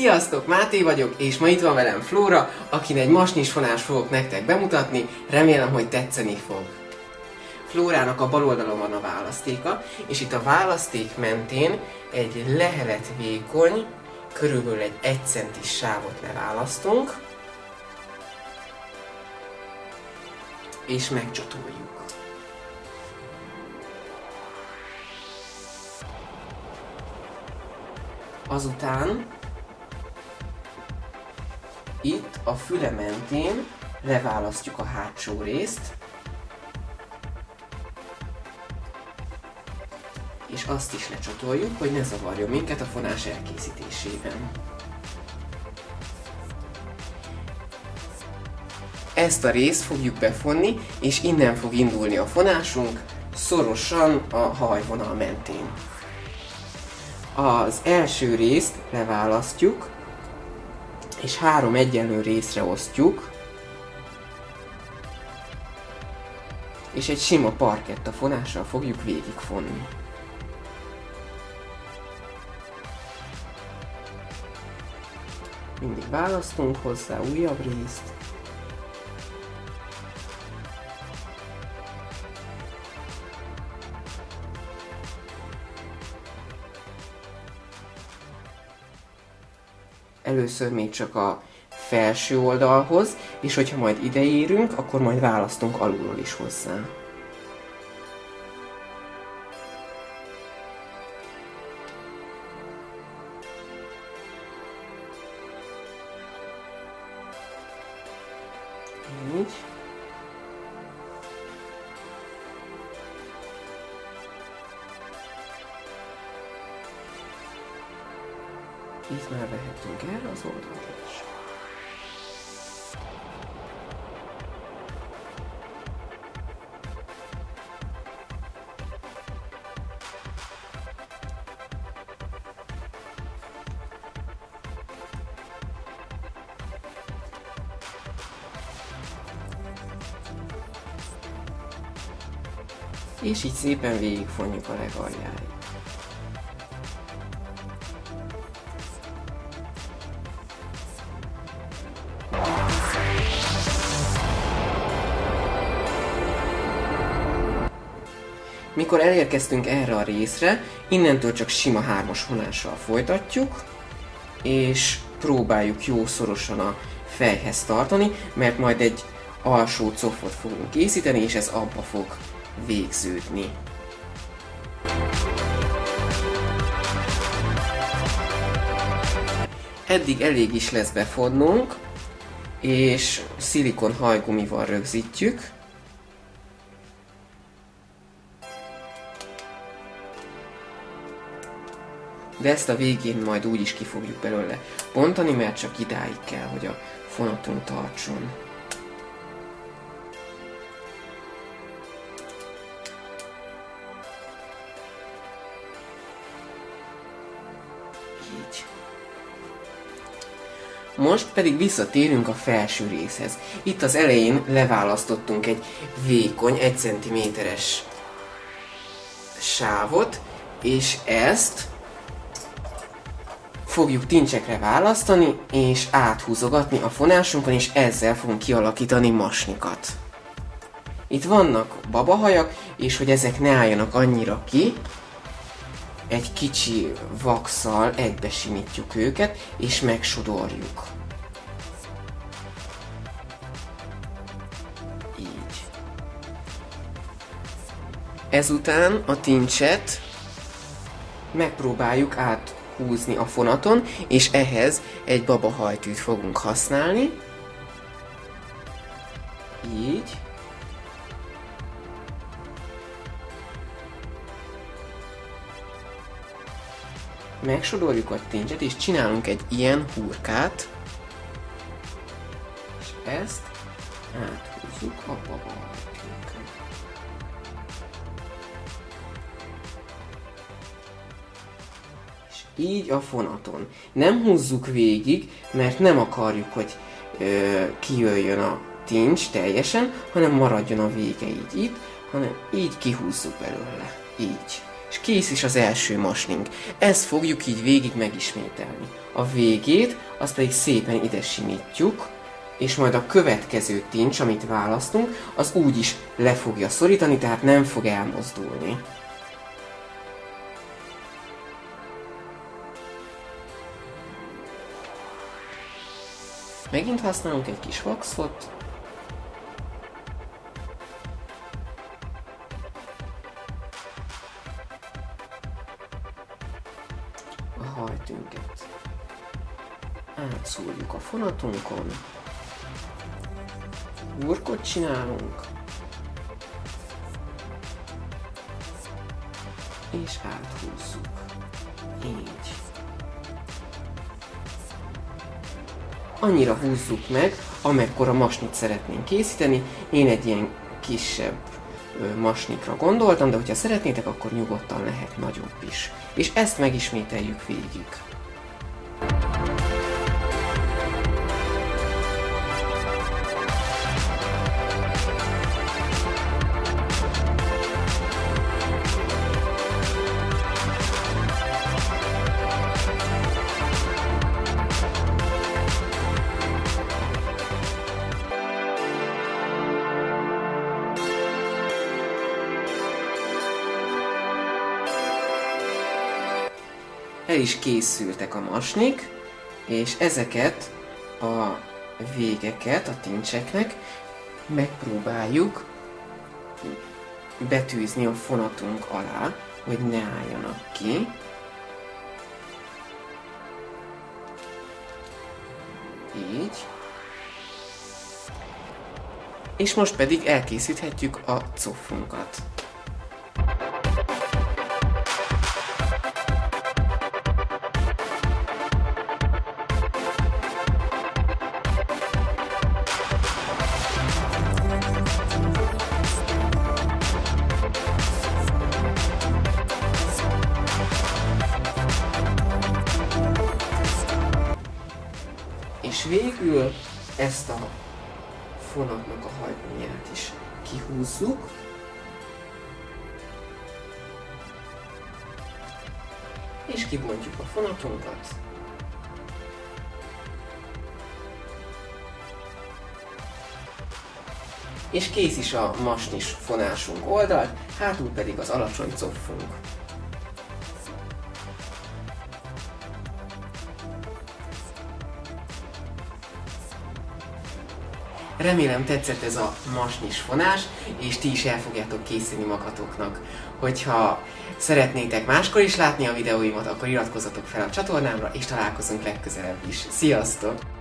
Sziasztok, Máté vagyok, és ma itt van velem Flóra, akin egy masnyis fonás fogok nektek bemutatni, remélem, hogy tetszeni fog. Flórának a bal oldalon van a választéka, és itt a választék mentén egy lehelet vékony, körülbelül egy 1 centis sávot leválasztunk, és megcsatoljuk. Azután itt a füle mentén leválasztjuk a hátsó részt, és azt is lecsatoljuk, hogy ne zavarjon minket a fonás elkészítésében. Ezt a részt fogjuk befonni, és innen fog indulni a fonásunk, szorosan a hajvonal mentén. Az első részt leválasztjuk, és három egyenlő részre osztjuk, és egy sima parketta fonással fogjuk végigfonni. Mindig választunk hozzá újabb részt, először még csak a felső oldalhoz, és hogyha majd ideérünk, akkor majd választunk alulról is hozzá. Már vehetünk erre az oldalra is. És így szépen végigfonjuk a legaljáig. Mikor elérkeztünk erre a részre, innentől csak sima hármas vonással folytatjuk, és próbáljuk jó szorosan a fejhez tartani, mert majd egy alsó cofot fogunk készíteni, és ez abba fog végződni. Eddig elég is lesz befonnunk, és szilikon hajgumival rögzítjük, de ezt a végén majd úgy is ki fogjuk belőle bontani, mert csak idáig kell, hogy a fonatunk tartson. Így. Most pedig visszatérünk a felső részhez. Itt az elején leválasztottunk egy vékony, 1 cm-es sávot, és ezt fogjuk tincsekre választani, és áthúzogatni a fonásunkon, és ezzel fogunk kialakítani masnikat. Itt vannak babahajak, és hogy ezek ne álljanak annyira ki, egy kicsi vakszal egybesimítjuk őket, és megsodorjuk. Így. Ezután a tincset megpróbáljuk át húzni a fonaton, és ehhez egy babahajtűt fogunk használni. Így. Megsodorjuk a tincset, és csinálunk egy ilyen hurkát. És ezt áthúzzuk a babahajtűnkre. Így a fonaton. Nem húzzuk végig, mert nem akarjuk, hogy ö, kijöjjön a tincs teljesen, hanem maradjon a vége így itt, hanem így kihúzzuk belőle. Így. És kész is az első masnink. Ezt fogjuk így végig megismételni. A végét, azt pedig szépen ide simítjuk, és majd a következő tincs, amit választunk, az úgy is le fogja szorítani, tehát nem fog elmozdulni. Megint használunk egy kis waxot, hajtünket. Átszúrjuk a fonatunkon. Burkot csinálunk. És áthúzzuk. Így. Annyira húzzuk meg, amekkora masnit szeretnénk készíteni. Én egy ilyen kisebb masnikra gondoltam, de hogyha szeretnétek, akkor nyugodtan lehet nagyobb is. És ezt megismételjük végig. El is készültek a masnik, és ezeket a végeket a tincseknek megpróbáljuk betűzni a fonatunk alá, hogy ne álljanak ki. Így. És most pedig elkészíthetjük a cofunkat. És végül ezt a fonatnak a hajtóját is kihúzzuk. És kibontjuk a fonatunkat. És kész is a masnis fonásunk oldalt, hátul pedig az alacsony coffunk. Remélem tetszett ez a masnis fonás, és ti is el fogjátok készíteni magatoknak. Hogyha szeretnétek máskor is látni a videóimat, akkor iratkozzatok fel a csatornámra, és találkozunk legközelebb is. Sziasztok!